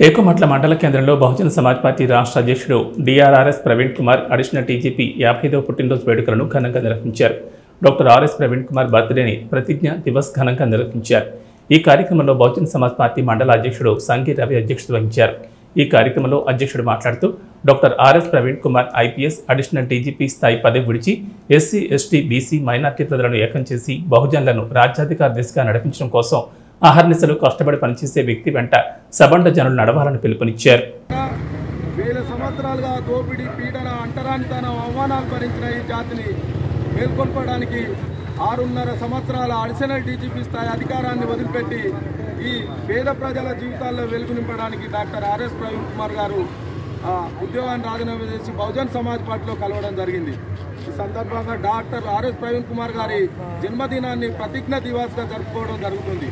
టేకుమట్ల మండల కేంద్రంలో బహుజన సమాజ్ పార్టీ రాష్ట్ర అధ్యక్షుడు DRRS Praveen Kumar additional DGP యాభైదవ పుట్టినరోజు వేడుకలను ఘనంగా నిర్వహించారు. డాక్టర్ ఆర్ఎస్ ప్రవీణ్ కుమార్ బర్త్డేని ప్రతిజ్ఞ దివస్ ఘనంగా నిర్వహించారు. ఈ కార్యక్రమంలో బహుజన సమాజ్ పార్టీ మండల అధ్యక్షుడు సంఘీ రవి అధ్యక్షత వహించారు. ఈ కార్యక్రమంలో అధ్యక్షుడు మాట్లాడుతూ doctor RS Praveen Kumar IPS additional DGP స్థాయి పదవి విడిచి ఎస్సీ ఎస్టీ బీసీ మైనార్టీ ప్రజలను ఏకం చేసి బహుజనులను రాజ్యాధికార దిశగా నడిపించడం కోసం అహర్నిశలు కష్టపడి పనిచేసే వ్యక్తి వెంట సబండ జనులు నడవాలని పిలుపునిచ్చారు. వేల సంవత్సరాలుగా దోపిడీ పీడన అంటరానితనం అవమానాలు భరించిన ఈ జాతిని మేల్కొల్పడానికి ఆరున్నర సంవత్సరాల అడిషనల్ డీజీపీ స్థాయి అధికారాన్ని వదిలిపెట్టి ఈ పేద ప్రజల జీవితాల్లో వెలుగునింపడానికి doctor R S Praveen Kumar గారు ఉద్యోగాన్ని రాజీనామా చేసి బహుజన్ సమాజ్ పార్టీలో కలవడం జరిగింది. ఈ సందర్భంగా డాక్టర్ ఆర్ఎస్ ప్రవీణ్ కుమార్ గారి జన్మదినాన్ని ప్రతిజ్ఞ దివాస్గా జరుపుకోవడం జరుగుతుంది.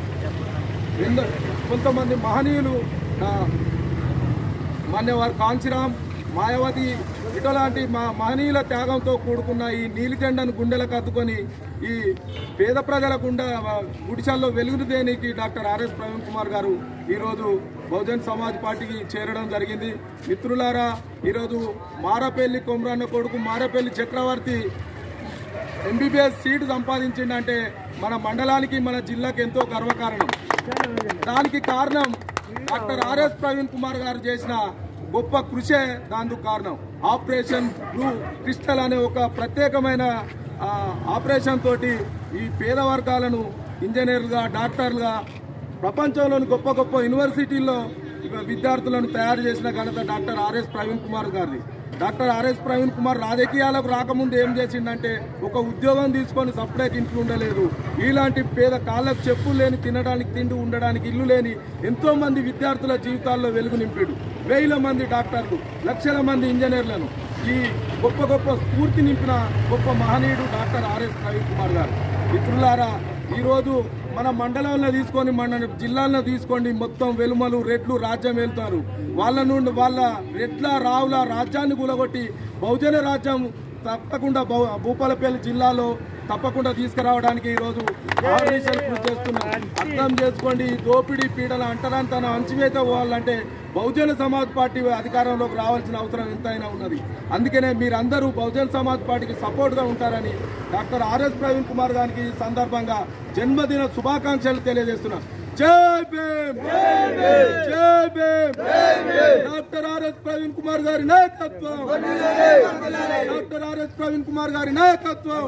కొంతమంది మహనీయులు ఆ, మాన్యవారు కాంచీరామ్ మాయావతి ఇటులాంటి మా మహనీయుల త్యాగంతో కూడుకున్న ఈ నీలిజెండను గుండెలకు అత్తుకొని ఈ పేద ప్రజల గుండా గుడిసెల్లో వెలుగును దేనికి డాక్టర్ ఆర్ఎస్ ప్రవీణ్ కుమార్ గారు ఈరోజు బహుజన్ సమాజ్ పార్టీకి చేరడం జరిగింది. మిత్రులారా ఈరోజు మారపల్లి కొమరన్న కొడుకు మారపల్లి చక్రవర్తి ఎంబీబీఎస్ సీటు సంపాదించిందంటే మన మండలానికి మన జిల్లాకి ఎంతో గర్వకారణం. దానికి కారణం డాక్టర్ ఆర్ఎస్ ప్రవీణ్ కుమార్ గారు చేసిన గొప్ప కృషే దానికి కారణం. ఆపరేషన్ బ్లూ క్రిస్టల్ అనే ఒక ప్రత్యేకమైన ఆపరేషన్ తోటి ఈ పేద వర్గాలను ఇంజనీర్లుగా డాక్టర్లుగా ప్రపంచంలోని గొప్ప గొప్ప యూనివర్సిటీల్లో విద్యార్థులను తయారు చేసిన ఘనత డాక్టర్ ఆర్ఎస్ ప్రవీణ్ కుమార్ గారిది. డాక్టర్ ఆర్ఎస్ ప్రవీణ్ కుమార్ రాజకీయాలకు రాకముందు ఏం చేసిందంటే ఒక ఉద్యోగం తీసుకొని సపరేట్ ఇంట్లో ఉండలేదు. ఇలాంటి పేద కాళ్ళకు చెప్పులు లేని తినడానికి తిండి ఉండడానికి ఇల్లు లేని ఎంతో మంది విద్యార్థుల జీవితాల్లో వెలుగు నింపాడు. వేల మంది డాక్టర్లు లక్షల మంది ఇంజనీర్లను ఈ గొప్ప గొప్ప స్ఫూర్తి నింపిన గొప్ప మహనీయుడు డాక్టర్ ఆర్ఎస్ ప్రవీణ్ కుమార్ గారు. మిత్రులారా ఈరోజు మన మండలంలో తీసుకొని మన జిల్లాల్లో తీసుకోండి మొత్తం వెలుమలు రెడ్లు రాజ్యం వెళ్తారు. వాళ్ళ నుండి వాళ్ళ రెడ్ల రావుల రాజ్యాన్ని కూలగొట్టి బహుజన రాజ్యం తప్పకుండా భూపాలపల్లి జిల్లాలో తప్పకుండా తీసుకురావడానికి ఈరోజు ఆర్గనైజేషన్ కృషి చేస్తున్నాం అర్థం చేసుకోండి ఈ దోపిడీ పీడల అంటరాంతన అంచివేత పోవాలంటే బహుజన సమాజ్ పార్టీ అధికారంలోకి రావాల్సిన అవసరం ఎంతైనా ఉన్నది. అందుకనే మీరందరూ బహుజన సమాజ్ పార్టీకి సపోర్ట్గా ఉంటారని డాక్టర్ ఆర్ఎస్ ప్రవీణ్ కుమార్ గారికి ఈ సందర్భంగా జన్మదిన శుభాకాంక్షలు తెలియజేస్తున్నాం. జై భీమ్! జై భీమ్! డాక్టర్ ఆర్ఎస్ ప్రవీణ్ కుమార్ గారి నాయకత్వం డాక్టర్ ఆర్ఎస్ ప్రవీణ్ కుమార్ గారి నాయకత్వం